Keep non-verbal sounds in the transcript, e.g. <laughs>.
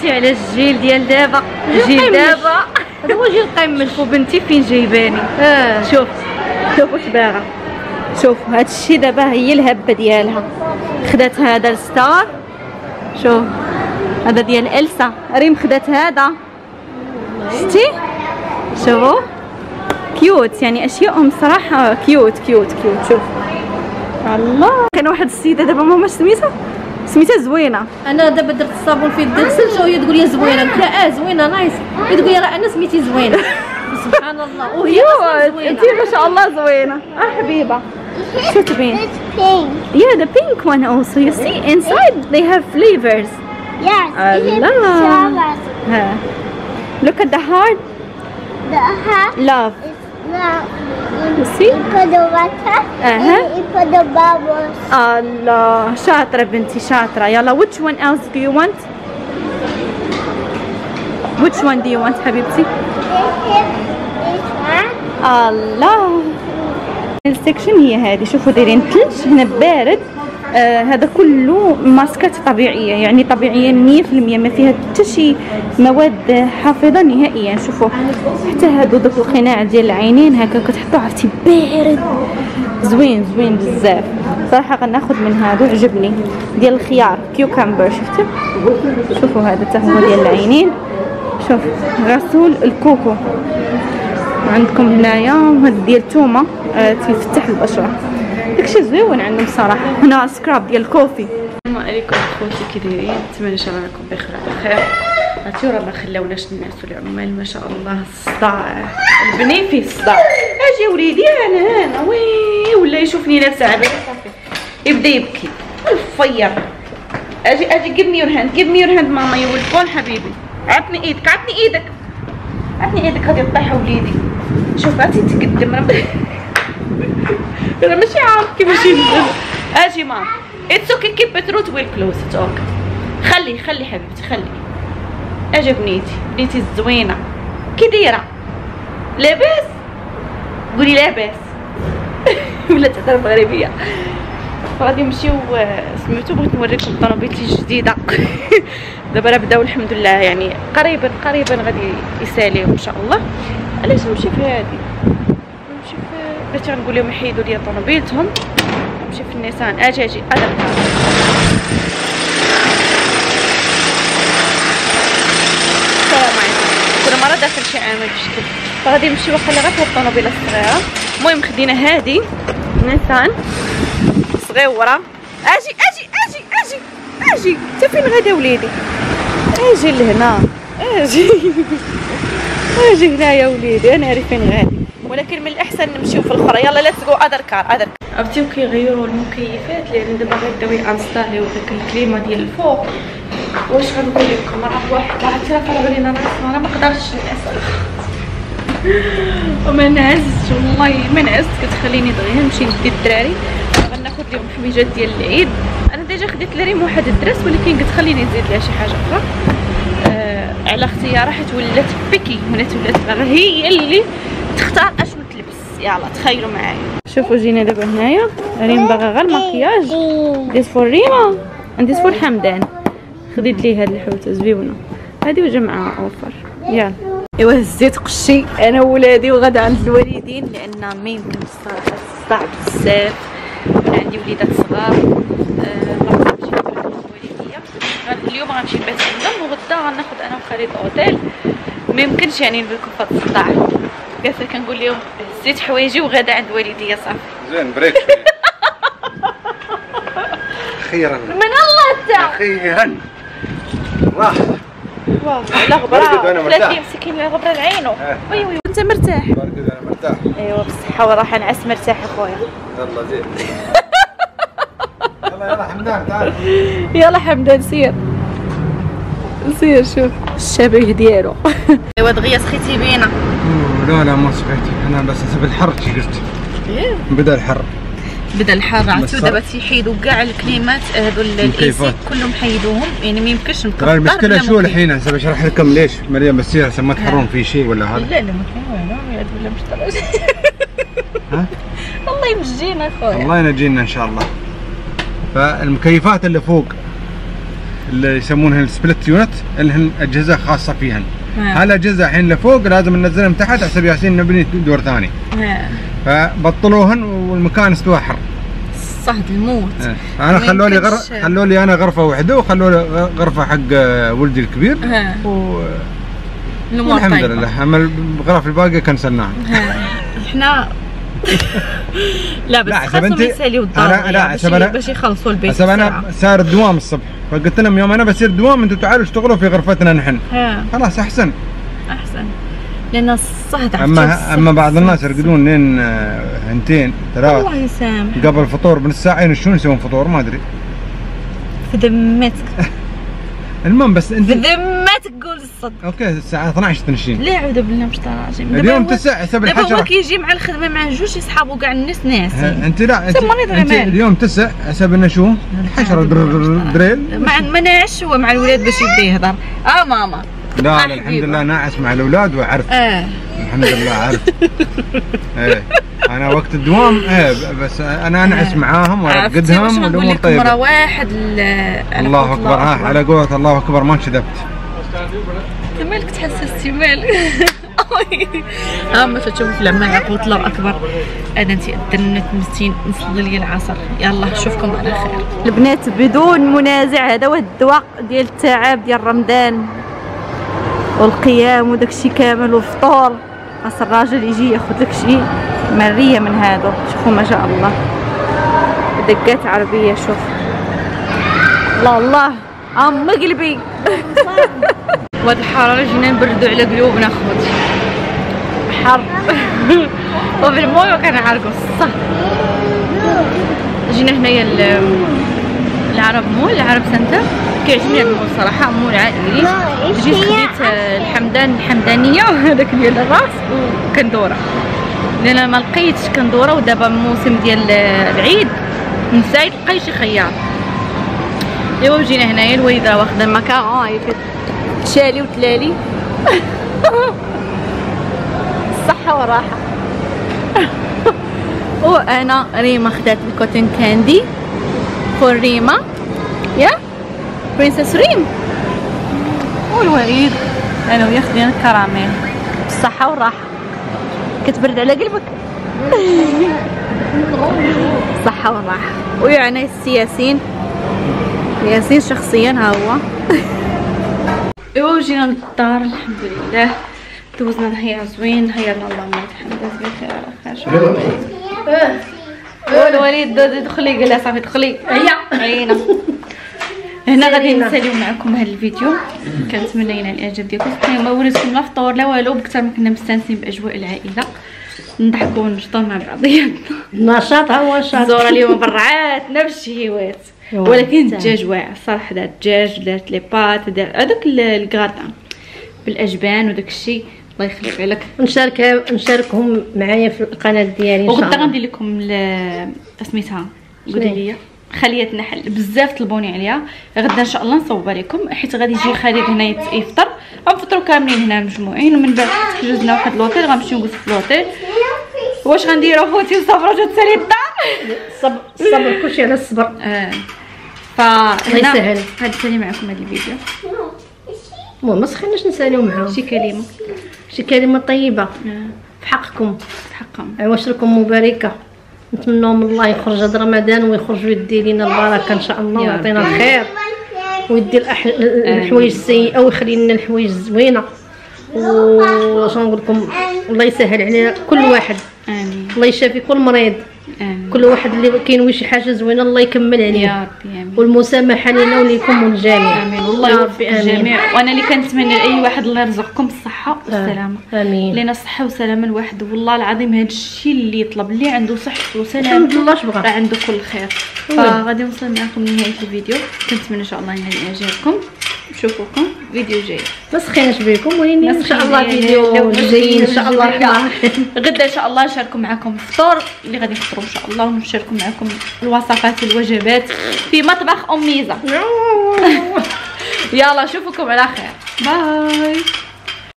أختي على الجيل ديال دابا. جيل قيمش. دابا. هذا هو جيل قيمش وبنتي فين جايباني؟ آه. شوف شوف واش باغا. شوف هاد الشي دابا هي الهبة ديالها. خدات هذا الستار. شوف هذا ديال إلسا. ريم خدات هذا. شتي؟ شوفوا cute يعني اشياءهم صراحة cute cute cute شوف. الله. كان واحد السيدة دابا ماما سميتها سميتها زوينه أنا دابا درت الصابون في يدي غسلت وهي تقول لي زوينه قلت لها آه زوينه nice هي تقول لي راه أنا سميتي زوينه سبحان الله وهي أصلا cute زوينه انتي ما شاء الله زوينه آه حبيبه شو تبين It's pink. Yeah, the pink one also. You see, inside they have flavors. Yes. It's all flowers. Uh, look at the heart. The heart Love. Uh-huh. Allah, شاطرة بنتي شاطرة. يلا, which one else do you want? Which one do you want حبيبتي? الله. السكشن هي هذه شوفوا دايرين ثلج هنا بارد آه هذا كله ماسكات طبيعية يعني طبيعيه 100% ما فيها حتى شي مواد حافظة نهائيا شوفوا. حتى هادو دوك القناع ديال العينين هكا كتحطوه عرفتي بارد. زوين زوين بزاف. صراحة غناخذ من هادو عجبني. ديال الخيار cucumber شفتوا شوفوا هذا حتى هو ديال العينين. شوف غسول ال coco. عندكم هنايا وهاد ديال التومة آه تيفتح البشرة. داكشي زوين عندهم صراحة؟ هنا scrub ديال ال coffee. السلام عليكم خوتي كي دايرين نتمنى إن شاء الله راكم بخير على خير. عرفتي راه ما خلاوناش الناس والعمال ما شاء الله الصداع. البني فيه الصداع. أجي وليدي أنا أنا وي ولا يشوفني لابسه عبايه صافي. يبدأ يبكي. الفير. أجي أجي give me your hand give me your hand ماما you will fall حبيبي. عطني إيدك عطني إيدك. عطني إيدك غادي تطيح وليدي. شوف عرفتي تقدم راه أنا ماشي عارف كيفاش ينزل أجي مام It's okay keep it out we'll close it's okay خلي خلي حبيبتي خلي أجي بنيتي بنيتي الزوينه كي دايره لاباس قولي لاباس ولا تهضر مغربيه غادي نمشيو سميتو بغيت نوريكم طوموبيلتي الجديده دابا راه بداو الحمد لله يعني قريبا قريبا غادي يساليو ان شاء الله علاش نمشي في نمشي بغيت نقول لهم يحيدوا لي طوموبيلتهم. نمشي في النيسان. آجي آجي. أنا السلام عليكم. كل مرة داخل شي عامل بشكل فغادي نمشيو خلي غير في الطوموبيله الصغيرة. المهم خدينا هادي. نيسان. صغيرة. آجي آجي آجي آجي آجي. انت فين غادا وليدي؟ آجي لهنا. آجي. <laughs> آجي هنا يا وليدي. أنا عارف فين غادي. ولكن من الأحسن نمشيو في الأخرى. يلا let's go other car other عرفتي كيغيروا المكيفات لأن دابا غيبداو يانستاليو داك الكليما ديال الفوق. واش غنقول لكم؟ راه واحد عرفتي راه فرغ لينا راسنا أنا ما قدرتش نعس <laughs> وما نعست والله ما نعست كتخليني دغيا نمشي ندي الدراري. غناخذ لهم حويجات ديال العيد. أنا déjà خديت لريم واحد ال dress ولكن قلت خليني نزيد لها شي حاجة أخرى. آه على اختيارها حيت ولات picky ولات ولات باغا هي اللي تختار أشنو تلبس؟ يلا تخيلوا معايا شوفوا جينا دابا هنايا. ريم باغا غير المكياج this for ريما this for حمدان خديت ليه هاد الحوته زويونة. هادي وجا معاها offer. يلا. إيوا هزيت قشي. أنا وولادي وغدا عند الوالدين لأن ما يمكن الصراحه صعب بزاف. عندي وليدات صغار. آه، اليوم غنمشي نبات عندهم وغدا غناخد أنا وخالد أوتيل. ما يمكنش يعني نبكوا في هاد الصداع قالت كنقول لهم هزيت حوايجي وغدا عند والديا صافي. زين بريك أخيرا من الله تا أخيرا. راح. واو لا غبرة. ولادي مسكين غبرة لعينه آه. وي وي أنت مرتاح. برقد أنا مرتاح. ايوا بالصحه والراحه نعس مرتاح أخويا. يلا زين. <laughs> يلا يلا حمدان تعال. يلا حمدان سير. سير شوف. الشبيه ديالو. ايوا دغيا سخيتي بينا. لا لا ما سمعت. أنا بس حسب الحر قلت. بدأ الحر. بدأ الحر. بس دابا تيحيدوا كاع الكليمات هذو الإيسي. كلهم حيدوهم. يعني ما يمكنش نكبر المشكلة شو. الحين؟ هسه بشرح لكم ليش. مريم بس هي هسه ما تحرون في شيء ولا هذا. لا لا ما كاين والو ولا مش <laughs> ها؟ الله يمجينا أخويا. الله ينجينا إن شاء الله. فالمكيفات اللي فوق اللي يسمونها ال split unit اللي هن أجهزة خاصة فيهن. ها. هالاجهزه الحين لفوق لازم ننزلهم تحت حسب ياسين نبني دور ثاني ها. فبطلوهن والمكان استوى حر صهد الموت أنا ما خلوا لي غر... خلوا لي أنا غرفة واحدة وخلوا لي غرفة حق ولدي الكبير. و... طيبة. لله أما الغرف الباقية كنسلناها ها. إحنا <laughs> لا بس خاصهم أنت- يساليو الدار أنا- لا، باش حسب أنا- باش يخلصوا البيت حسب أنا. سار الدوام الصبح. فقلت لهم يوم أنا بصير دوام أنتم تعالوا اشتغلوا في غرفتنا نحن. خلاص أحسن. أحسن. لأن الصهد اما أما بعض الناس يرقدون لين آه، هنتين ثلاث. الله يسامح قبل الفطور بنص ساعه ينشون يسوون فطور؟ ما أدري. في ذمتك. <laughs> المهم بس في انت ذمتك. قول الصدق. أوكي الساعة 12 تنشين. لا أعوذ بالله مش راجل اليوم تسع حسب دابا هو كيجي مع الخدمة مع جوج يصحابوا كاع الناس ناسي أنت لا انت, أنت. اليوم تسع حسب انه شو؟ الحشره در- دريل. مع ما ناعش هو مع الولاد باش يبدأ يهضر. آه ماما. لا لا آه، الحمد. لله ناعس مع الأولاد واعرف آه. الحمد لله عارف إيه. أنا وقت الدوام إيه بس أنا انعس معاهم عرفتي واش وارقدهم والامور طيبة. واحد الله أكبر ها على قولة الله أكبر ما انشدبت. مالك تحسستي مالك <laughs> ها ما تشوفوا في العمال على قولة الله أكبر. أنا انت درنا تمسين نصلي لي العصر. يلا نشوفكم على خير. البنات بدون منازع هذا هو الدواء ديال التعب ديال رمضان. والقيام وداكشي كامل والفطور خاص الراجل يجي ياخذ لك شي مرية من هادو. شوفوا ما شاء الله. دقات عربية شوف. الله الله. أم قلبي <laughs> وهاد الحراره جينا نبردو على قلوبنا خوت حر. <laughs> وبالمويه كنعرقوا الصح. جينا هنايا ال- العرب مول العرب سنتر. كيعجبني هاد المول صراحة مول عائلي. جيت خديت الحمدان الحمدانية. <laughs> هذاك ديال الراس. وكندوره لأن ما لقيتش كندورة ودابا موسم ديال العيد نسيت لقي شي خيار. ايوا جينا هنايا الوالده واخدة ماكارون في تشالي وتلالي. <laughs> الصحه والراحه <laughs> وأنا ريما خدات الكوتن كاندي. فور ريما. يا. برنسس ريم. والوليد. أنا ويا خدينا الكراميل بالصحة والراحة كتبرد على قلبك. <laughs> الصحة والراحة ويعني السياسين ياسين شخصيا ها هو. ايوا جينا للدار الحمد لله. دوزنا نهار زوين هيا اللهم لك الحمد بخير على خير شكرا والوليد دخلي قال لها صافي دخلي. هيا. عينا هنا غادي نساليو معكم هذا الفيديو. كنتمنى ينال الإعجاب ديالكم حنا ما وريتكم لا فطور لا والو بكثر ما كنا مستانسين بأجواء العائلة. نضحكوا ونشطوا مع بعضياتنا. نشاط هو نشاط. زورا اليوم برعاتنا بالشهيوات ولكن الدجاج واعر صراحة دار الدجاج دارت لي بات دار هذاك ال- الكغاتان بالأجبان وداك الشيء الله يخليك عليك نشارك نشاركهم معايا في القناة ديالي إن شاء وغدا الله. غندير لكم سميتها قولي لي. خليه نحل بزاف طلبوني عليها. غدا إن شاء الله نصوبها لكم حيت غادي يجي خالد هنا يفطر. غنفطروا كاملين هنا مجموعين ومن بعد حجزنا واحد لوطيل غنمشيو نجلسوا في لوطيل واش غنديروا؟ خوتي جات تسالي الدار. الصبر الصبر كلشي على الصبر. آه. فهنا. غادي نسالي معكم هذا الفيديو. المهم ما نساليو معاهم. شي كلمة. شي كلمة طيبة. آه، في حقكم. تحقهم عواشركم مباركة. نتمنوا من الله يخرج هذا رمضان ويخرج ويدي لينا البركة إن شاء الله ويعطينا. الخير. ويدي الحوايج السيئة ويخلي لنا الحوايج الزوينة. وشنو نقول لكم؟ الله يسهل على كل واحد. آمين. الله يشافي كل مريض. كل واحد اللي كاين شي حاجة زوينة الله يكمل عليه يا ربي آمين. والمسامحة لنا وليكم وللجميع آمين. والله يوفق الجميع وأنا اللي كنتمنى لأي واحد الله يرزقكم الصحة والسلامة. آمين. لأن الصحة والسلامة الواحد. والله العظيم هذا الشيء اللي يطلب اللي عنده صحته الحمد وسلامته لله راه عنده كل خير. فغادي نوصل معكم لنهاية الفيديو. كنتمنى إن شاء الله ينال إعجابكم. نشوفكم. فيديو جاي. ما سخيناش بكم ولكن إن شاء الله مسخين فيديو جاي إن شاء الله. <laughs> الرحمن غدا إن شاء الله نشاركوا معكم الفطور اللي غادي نفطروا إن شاء الله ونشاركوا معكم الوصفات الوجبات في مطبخ أم ميزة. <laughs> <laughs> يلا أشوفكم على خير. باي.